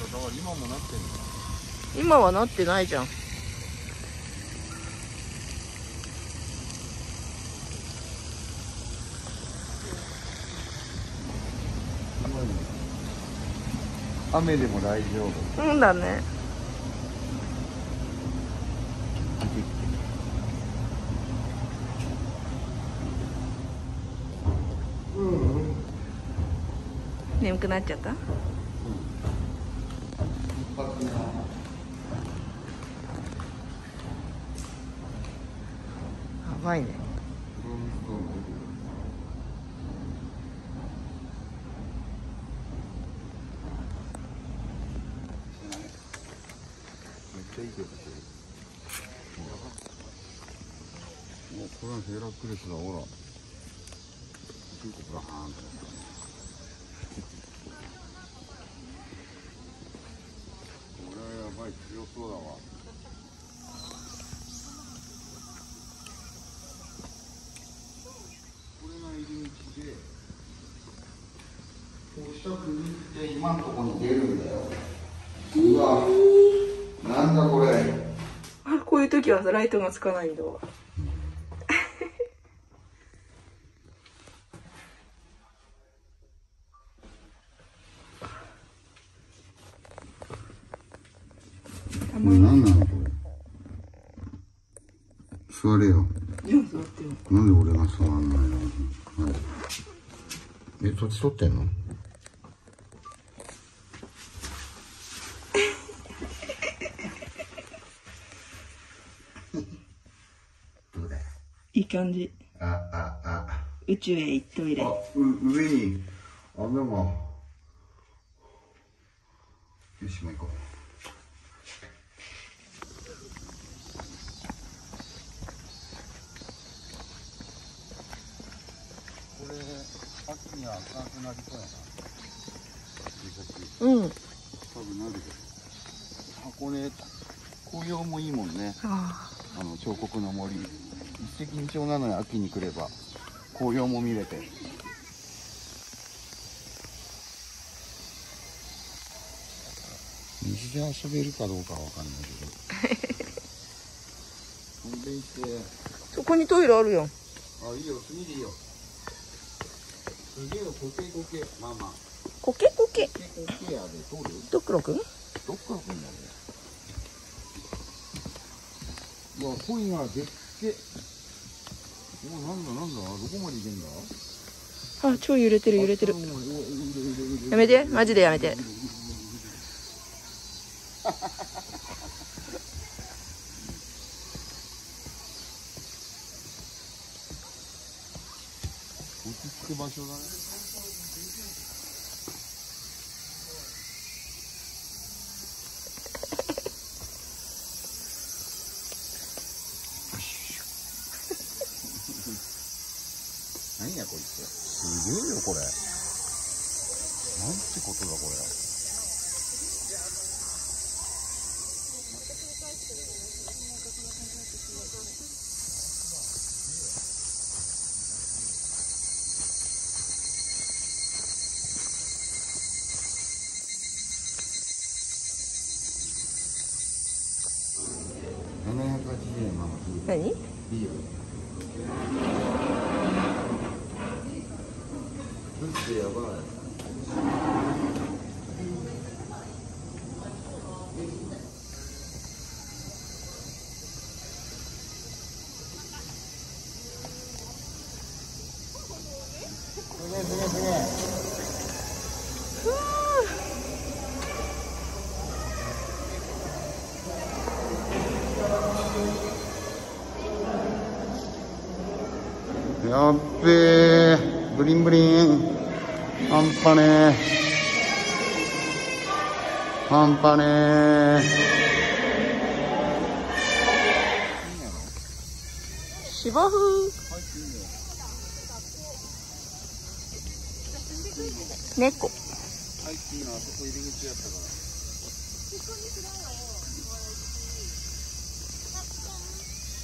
だから今もなってんの？今はなってないじゃん。雨でも大丈夫。うんだね。眠くなっちゃった？やばいね。めっちゃいいけど。これはヘラクレスだほら結構ブラーンとこれはやばい強そうだわ。これが入り口でこうした国って今のところに出るんだよ。うわなんだこれ。あこういう時はライトがつかないんだわ。たこれ何なのこれ。座れよ。なんで俺が座んないの、はい、え土地取ってんの？どうだ？よいい感じ。あああ。宇宙へ行っトイレあう上に。あでも。よしもう行こうこれ秋には赤くなりそうやなうん。多分なるけど箱根紅葉もいいもんね。ああ。の彫刻の森。一石二鳥なのに秋に来れば紅葉も見れて。水で遊べるかどうかは分かんないけど。そこにトイレあるよあいいよ次でいいよすげえよコケコケ。まあまあ。コケコケ。コケコケやで通る？ドクロくんどっから来んだろううわ鯉がでっけ。おなんだなんだ？どこまで行けんだ？あ超揺れてる揺れてる。やめてマジでやめて落ち着く場所だね 何やこいつ。すげえよこれ。なんてことだこれ。何？いいよブってやばいすげえすげえすげえやっべえブリンブリン半端ねえ。半端ねえ。芝生。猫。入っていいのあそこ入り口やったから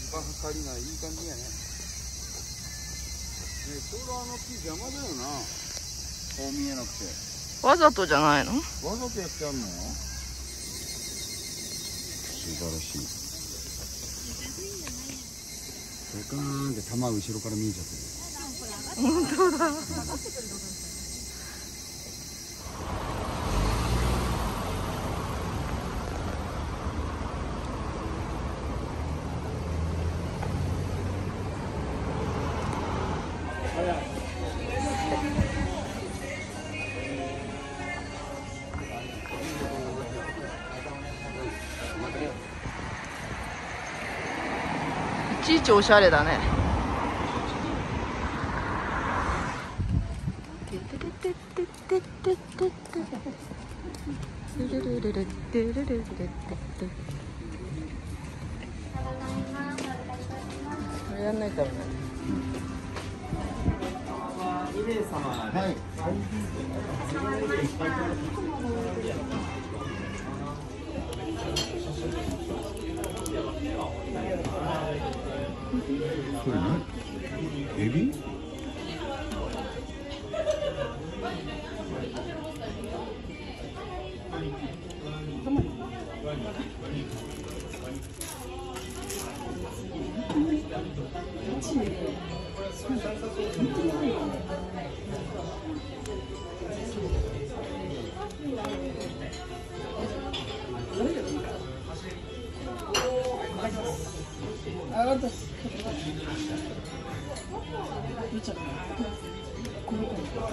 芝生刈りがいい感じやね。ねちょうどあの木邪魔だよなこう見えなくて。わざとじゃないの？わざとやってあんの？素晴らしい。ドカーンって球後ろから見えちゃってる。本当だ。いちいちおしゃれだね。これやんないからねはいこれ何エビ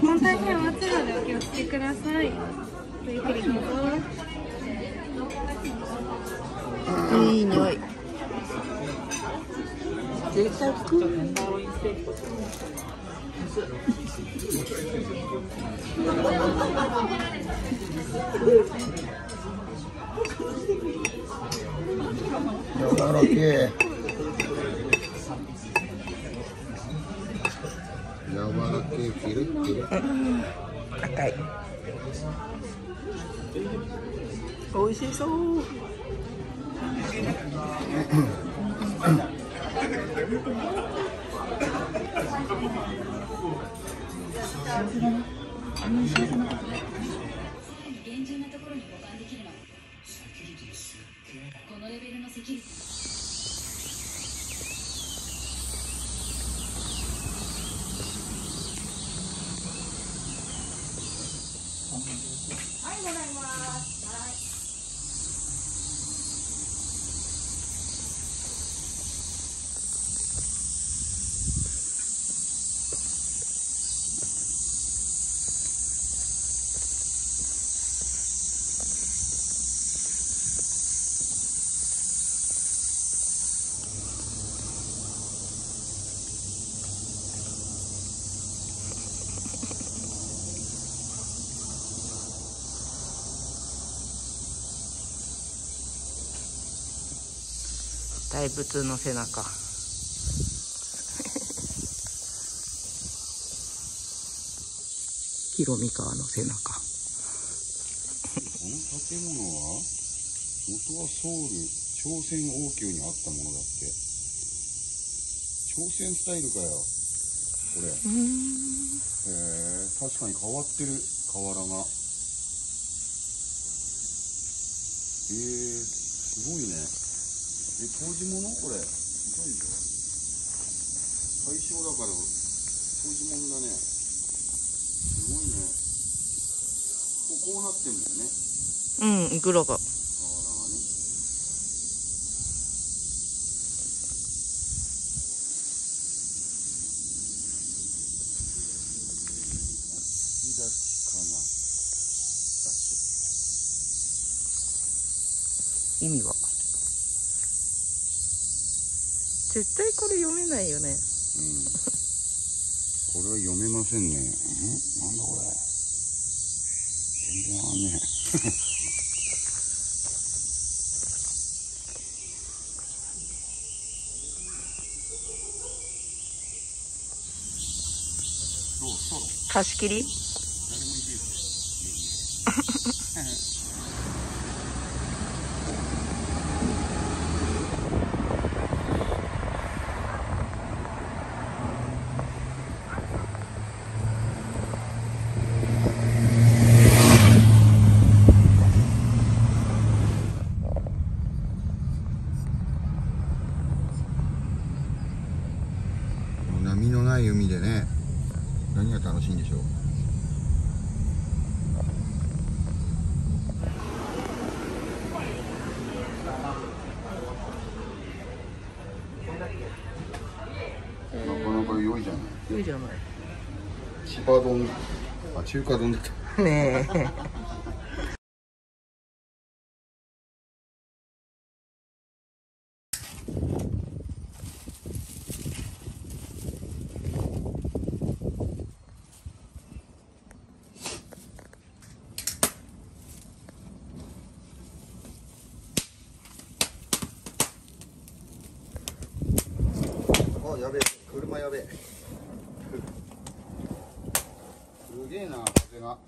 本体には熱いのでお気をつけください。ごゆっくりどうぞ。いい匂い贅沢柔らけえ柔らけえピルッピル赤い美味しそう。厳重なところに保管できるのこのレベルのセキュリティ大仏の背中。広三川の背中。この建物は元はソウル朝鮮王宮にあったものだって。朝鮮スタイルかよ。これ。へえ確かに変わってる。瓦が。えー、すごいねえ工事物？これ。そうでしょ最小だから工事物だね。すごいね。こうこうなってんだよね。うんいくらか意味は？絶対これ読めないよね。うん。これは読めませんね。んなんだこれ全然わかんね貸し切り誰もいるよ波のない海でね何が楽しいんでしょうなかなか良いじゃないいいじゃない千葉丼あやべえ。すげえな風が。